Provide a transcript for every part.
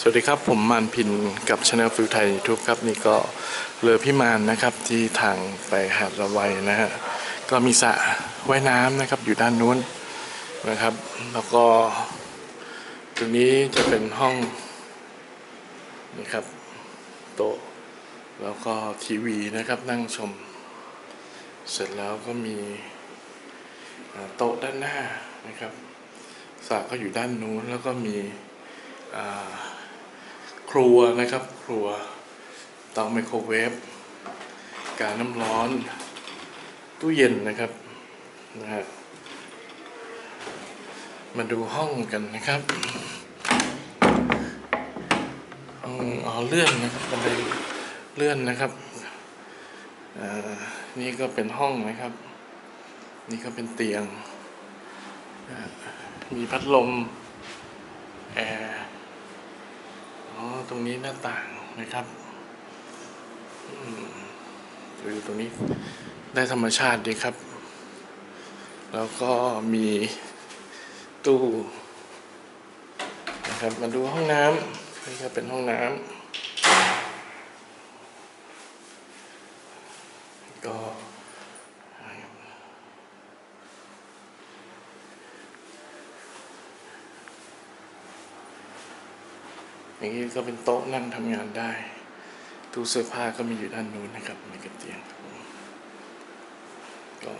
สวัสดีครับ ผมมานพินกับช anel ฟิวไทยยูทูบครับ นี่ก็เรือพิมานนะครับที่ทางไปหาดระไวนะฮะก็มีสระว่ายน้ำนะครับอยู่ด้านนู้นนะครับ แล้วก็ตรงนี้จะเป็นห้องนี่ครับโต๊ะแล้วก็ทีวีนะครับนั่งชม เสร็จแล้วก็มีโต๊ะด้านหน้านะครับสระก็อยู่ด้านนู้นแล้วก็มีอ่า ครัวนะครับ ครัวเตาไมโครเวฟกาน้ำร้อน ตู้เย็นนะครับนะฮะมาดูห้องกันนะครับห้องอ๋อเลื่อนนะครับบันไดเลื่อนนะครับอ่านี่ก็เป็นห้องนะครับ นี่ก็เป็นเตียง มีพัดลม แอร์ อ๋อ ตรงนี้หน้าต่างนะครับอืมดูตรงนี้ได้ธรรมชาติดีครับ แล้วก็มีตู้นะครับ มาดูห้องน้ำนี่ก็เป็นห้องน้ำก็ อย่างนี้ก็เป็นโต๊ะนั่งทำงานได้ ตู้เสื้อผ้าก็มีอยู่ด้านนู้นนะครับในกระเตียงครับผมก็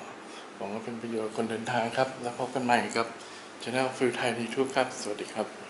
หวังว่าเป็นประโยชน์คนเดินทางครับ แล้วพบกันใหม่กับช anel ฟิลไทยในทุกครับ สวัสดีครับ